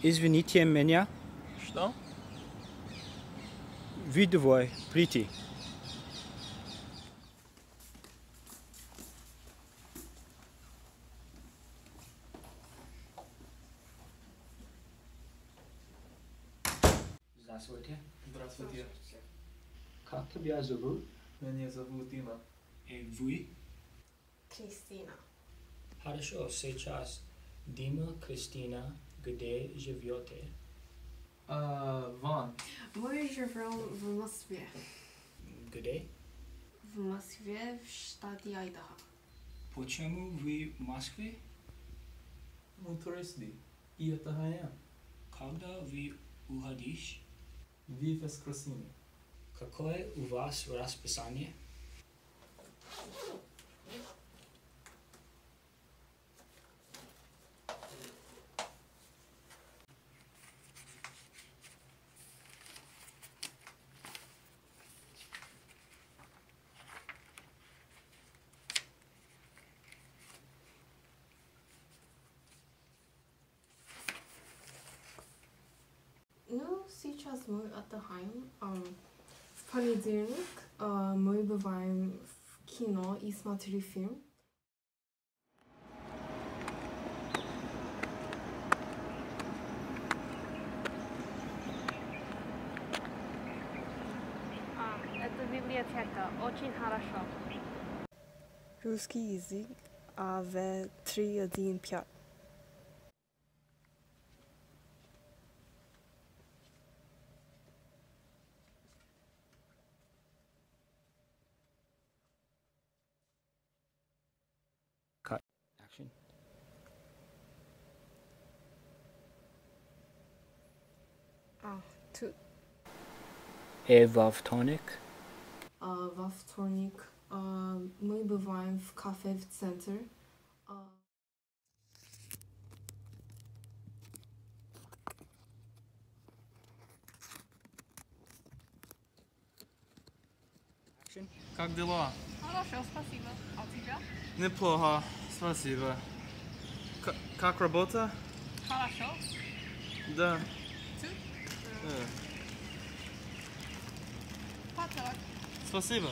Извините меня, Что? вы двое, прийти. Здравствуйте. Здравствуйте. Как тебя зовут? Меня зовут Дима. И вы? Кристина. Хорошо, сейчас Дима, Кристина, где живете? А, Ван. Мы живем в Москве. Где? В Москве, в штате Айдахо. Почему вы в Москве? Мы туристы. И это Хаям. Когда вы уходишь? В воскресенье. Какое у вас расписание? сейчас мы отдыхаем. В понедельник мы бываем в кино и смотрим фильм. Это библиотека. Очень хорошо. Русский язык АВ-315 Тут И во вторник а, во вторник мы бываем в кафе в центр. А, Как дела? Хорошо, спасибо. А тебя? Неплохо. Спасибо. К- как работа? Хорошо. Да. Пока. Спасибо.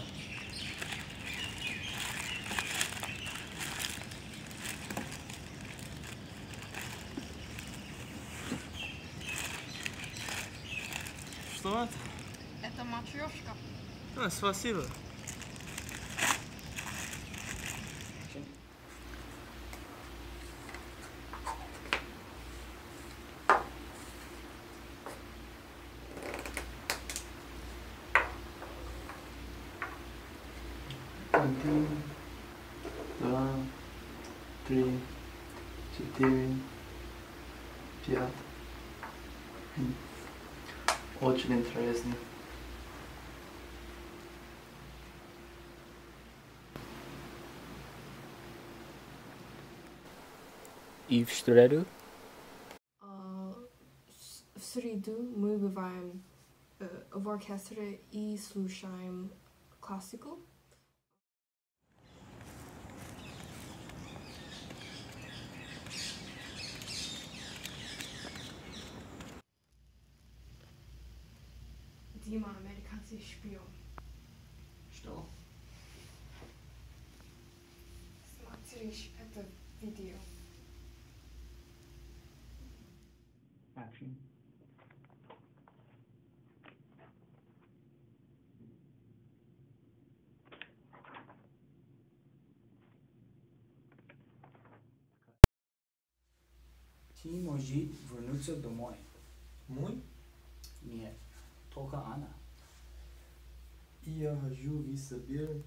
Что это? Это матрешка. А, спасибо. Один, два, три, четыре, пять. Очень интересно. и в среду а, в среду мы бываем э, в оркестре и слушаем классику. Дима, американский шпион. Что? Смотришь это видео. Action. Ты может вернуться домой. Мой? Нет, Toca Ana. Né? E a Ju saber